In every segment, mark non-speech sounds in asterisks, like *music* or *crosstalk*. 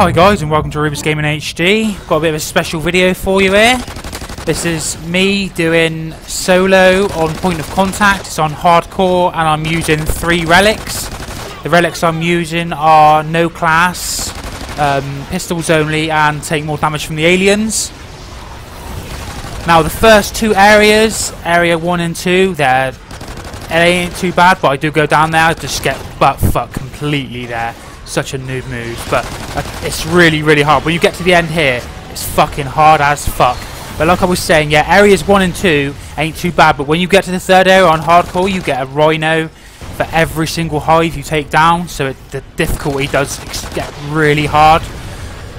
Hi guys and welcome to Erebos Gaming HD. Got a bit of a special video for you here. This is me doing solo on point of contact. It's on hardcore and I'm using three relics. The relics I'm using are no class, um, pistols only and take more damage from the aliens. Now the first two areas, area 1 and 2, they're, it ain't too bad but I do go down there, just get butt fucked completely there such a noob move, but uh, it's really, really hard. When you get to the end here, it's fucking hard as fuck. But like I was saying, yeah, areas 1 and 2 ain't too bad, but when you get to the third area on hardcore, you get a rhino for every single hive you take down, so it, the difficulty does get really hard.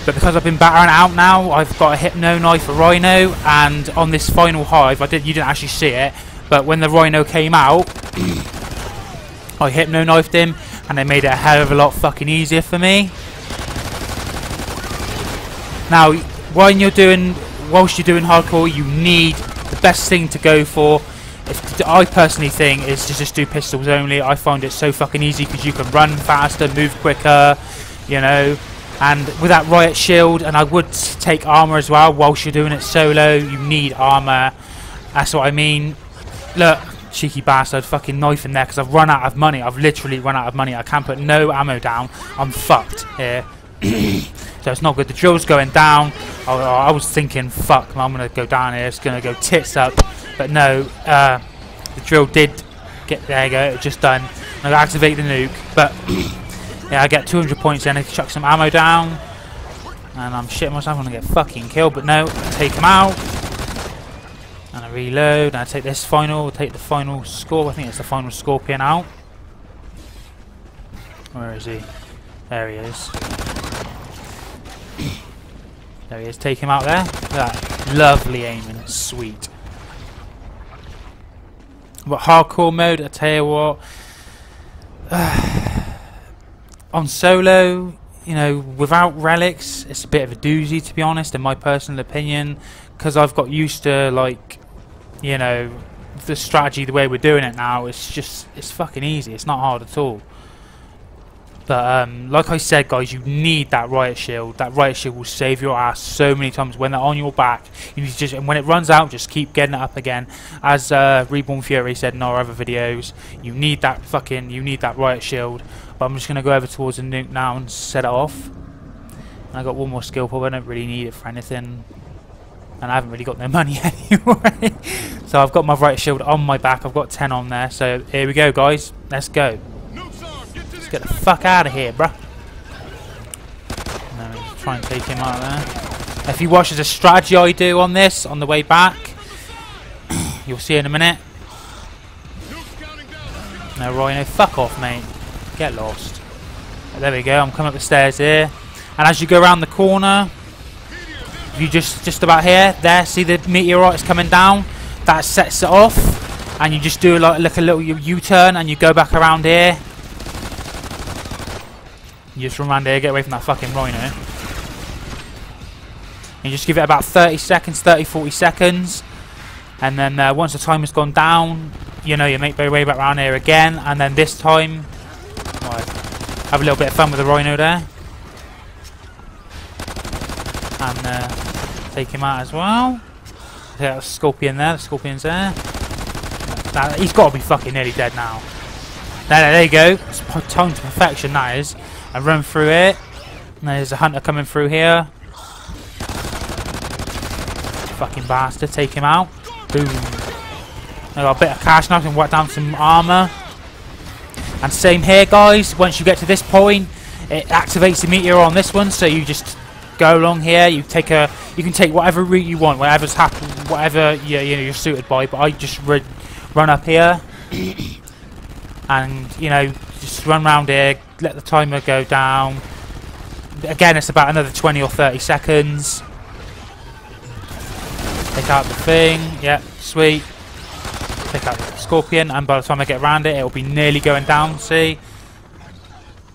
But because I've been battering out now, I've got a Hypno Knife for Rhino, and on this final hive, I did you didn't actually see it, but when the Rhino came out, I Hypno Knifed him, and they made it a hell of a lot fucking easier for me. Now, when you're doing, whilst you're doing hardcore, you need the best thing to go for. If, I personally think is to just do pistols only. I find it so fucking easy because you can run faster, move quicker, you know. And with that riot shield, and I would take armor as well. Whilst you're doing it solo, you need armor. That's what I mean. Look, cheeky bastard fucking knife in there because I've run out of money. I've literally run out of money. I can't put no ammo down. I'm fucked here. *coughs* so it's not good. The drill's going down. I, I was thinking, fuck, I'm going to go down here. It's going to go tits up. But no, uh, the drill did get, there you go, it just done. I activate the nuke. But *coughs* yeah, I get 200 points then. I chuck some ammo down. And I'm shitting myself. I'm going to get fucking killed. But no, take him out and I reload and I take this final, take the final score, I think it's the final scorpion out. Where is he? There he is. there he is, take him out there. That lovely aiming, sweet. But hardcore mode, I tell you what, *sighs* on solo, you know, without relics, it's a bit of a doozy to be honest, in my personal opinion, because I've got used to like you know, the strategy, the way we're doing it now, it's just, it's fucking easy. It's not hard at all. But um, like I said, guys, you need that riot shield. That riot shield will save your ass so many times when they're on your back. You just and when it runs out, just keep getting it up again. As uh, Reborn Fury said in our other videos, you need that fucking, you need that riot shield. But I'm just gonna go over towards the nuke now and set it off. And I got one more skill pop. I don't really need it for anything and I haven't really got no *laughs* money anyway. so I've got my riot shield on my back. I've got 10 on there. So here we go, guys. Let's go. Let's get the fuck out of here, bruh. No, try and take him out there. If you watch the strategy I do on this on the way back, *clears throat* you'll see in a minute. No, Rhino, fuck off, mate. Get lost. There we go. I'm coming up the stairs here. And as you go around the corner, you just just about here there see the meteorites coming down that sets it off and you just do like, like a little u-turn and you go back around here. You just run around here get away from that fucking rhino. You just give it about 30 seconds 30 40 seconds and then uh, once the time has gone down you know you make your way back around here again and then this time right, have a little bit of fun with the rhino there and uh, take him out as well. Yeah, scorpion there, the scorpion's there. He's got to be fucking nearly dead now. There, there you go. It's tongue to perfection, that is. I run through it. There's a hunter coming through here. Fucking bastard, take him out. Boom. I got a bit of cash now, I can whack down some armour. And same here, guys. Once you get to this point, it activates the meteor on this one, so you just go along here. You take a, you can take whatever route you want, whatever's happen, whatever you, you know you're suited by. But I just run up here, *clears throat* and you know just run around here, let the timer go down. Again, it's about another 20 or 30 seconds. Take out the thing. Yep, sweet. Take out the scorpion, and by the time I get around it, it'll be nearly going down. See?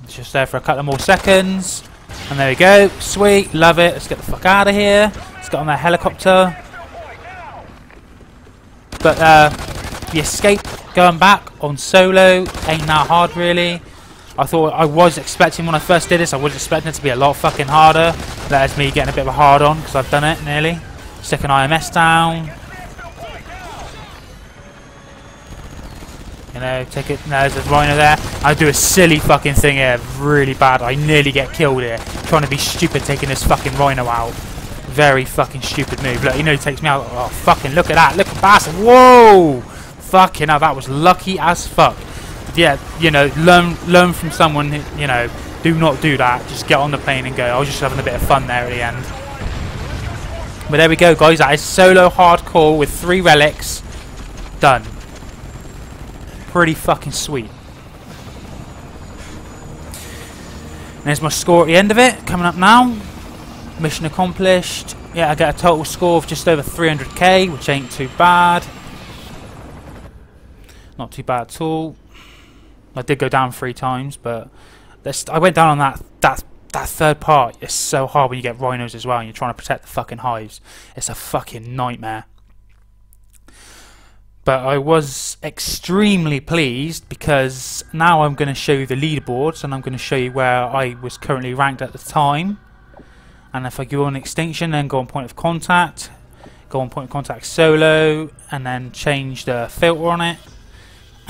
It's just there for a couple more seconds. And there we go. Sweet. Love it. Let's get the fuck out of here. Let's get on that helicopter. But uh, the escape going back on solo ain't that hard really. I thought I was expecting when I first did this, I was expecting it to be a lot fucking harder. That is me getting a bit of a hard on because I've done it nearly. Second IMS down. You know, take it. No, there's a rhino there. I do a silly fucking thing here, really bad. I nearly get killed here, trying to be stupid, taking this fucking rhino out. Very fucking stupid move. Look, you know, he takes me out. Oh, fucking look at that. Look at bastard. Whoa! Fucking hell, that was lucky as fuck yeah, you know, learn learn from someone. You know, do not do that. Just get on the plane and go. I was just having a bit of fun there at the end. But there we go, guys. That is solo hardcore with three relics. Done. Pretty fucking sweet. There's my score at the end of it, coming up now. Mission accomplished. Yeah, I get a total score of just over 300k, which ain't too bad. Not too bad at all. I did go down three times, but I went down on that that that third part. It's so hard when you get rhinos as well, and you're trying to protect the fucking hives. It's a fucking nightmare. But I was extremely pleased because now I'm going to show you the leaderboards and I'm going to show you where I was currently ranked at the time. And if I go on extinction and go on point of contact, go on point of contact solo, and then change the filter on it. *coughs*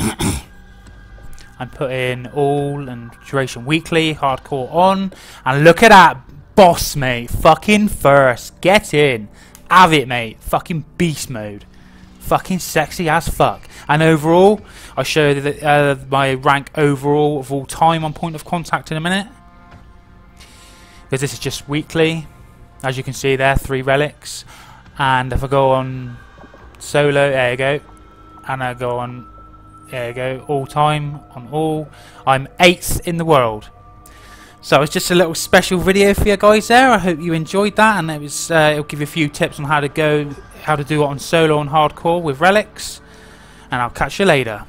and put in all and duration weekly, hardcore on, and look at that boss, mate. Fucking first. Get in. Have it, mate. Fucking beast mode. Fucking sexy as fuck. And overall, I'll show you the, uh, my rank overall of all time on point of contact in a minute. Because this is just weekly. As you can see there, three relics. And if I go on solo, there you go. And I go on there you go, all time on all. I'm eighth in the world. So it's just a little special video for you guys there. I hope you enjoyed that, and it was uh, it'll give you a few tips on how to go, how to do it on solo and hardcore with relics. And I'll catch you later.